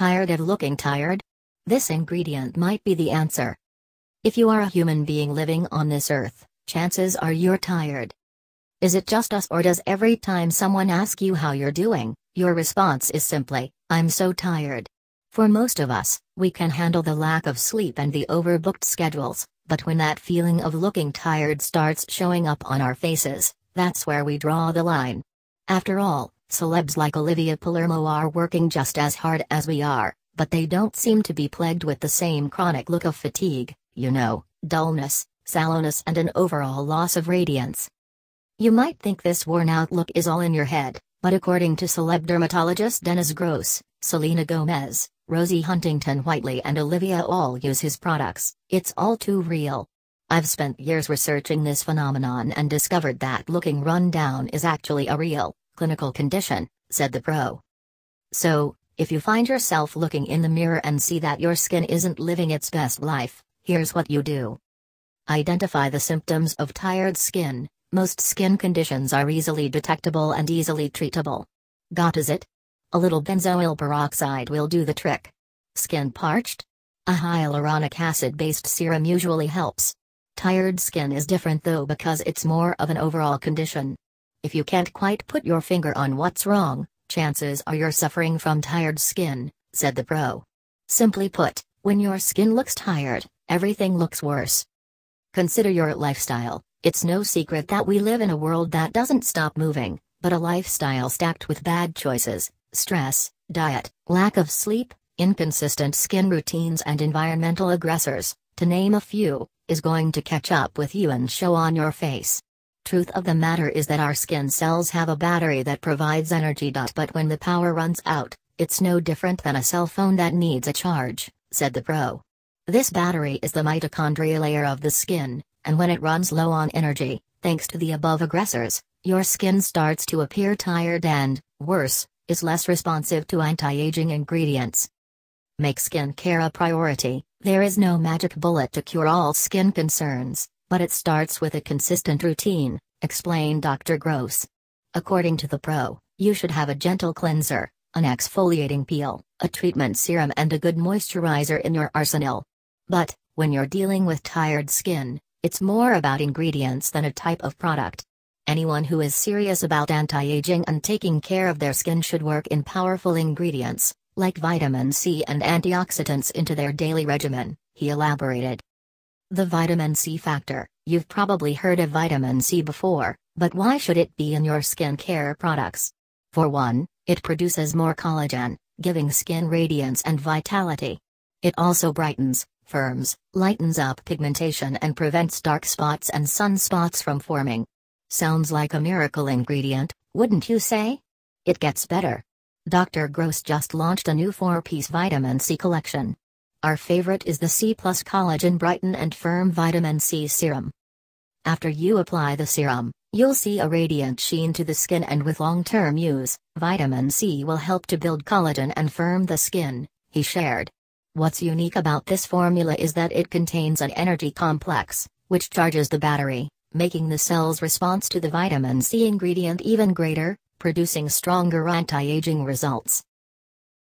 Tired of looking tired? This ingredient might be the answer. If you are a human being living on this earth, chances are you're tired. Is it just us or does every time someone asks you how you're doing, your response is simply, I'm so tired? For most of us, we can handle the lack of sleep and the overbooked schedules, but when that feeling of looking tired starts showing up on our faces, that's where we draw the line. After all, celebs like Olivia Palermo are working just as hard as we are, but they don't seem to be plagued with the same chronic look of fatigue, you know, dullness, sallowness, and an overall loss of radiance. You might think this worn out look is all in your head, but according to celeb dermatologist Dennis Gross, Selena Gomez, Rosie Huntington Whiteley and Olivia all use his products, it's all too real. I've spent years researching this phenomenon and discovered that looking run down is actually a real, clinical condition, said the pro. So, if you find yourself looking in the mirror and see that your skin isn't living its best life, here's what you do. Identify the symptoms of tired skin. Most skin conditions are easily detectable and easily treatable. Got is it? A little benzoyl peroxide will do the trick. Skin parched? A hyaluronic acid based serum usually helps. Tired skin is different though because it's more of an overall condition. If you can't quite put your finger on what's wrong, chances are you're suffering from tired skin, said the pro. Simply put, when your skin looks tired, everything looks worse. Consider your lifestyle. It's no secret that we live in a world that doesn't stop moving, but a lifestyle stacked with bad choices, stress, diet, lack of sleep, inconsistent skin routines, and environmental aggressors, to name a few, is going to catch up with you and show on your face. Truth of the matter is that our skin cells have a battery that provides energy. But when the power runs out, it's no different than a cell phone that needs a charge, said the pro. This battery is the mitochondria layer of the skin, and when it runs low on energy, thanks to the above aggressors, your skin starts to appear tired and, worse, is less responsive to anti-aging ingredients. Make skin care a priority. There is no magic bullet to cure all skin concerns, but it starts with a consistent routine, explained Dr. Gross. According to the pro, you should have a gentle cleanser, an exfoliating peel, a treatment serum and a good moisturizer in your arsenal. But, when you're dealing with tired skin, it's more about ingredients than a type of product. Anyone who is serious about anti-aging and taking care of their skin should work in powerful ingredients, like vitamin C and antioxidants into their daily regimen, he elaborated. The vitamin C factor, you've probably heard of vitamin C before, but why should it be in your skincare products? For one, it produces more collagen, giving skin radiance and vitality. It also brightens, firms, lightens up pigmentation and prevents dark spots and sunspots from forming. Sounds like a miracle ingredient, wouldn't you say? It gets better. Dr. Gross just launched a new 4-piece vitamin C collection. Our favorite is the C Plus Collagen Brighten and Firm Vitamin C Serum. After you apply the serum, you'll see a radiant sheen to the skin and with long-term use, vitamin C will help to build collagen and firm the skin, he shared. What's unique about this formula is that it contains an energy complex, which charges the battery, making the cell's response to the vitamin C ingredient even greater, producing stronger anti-aging results.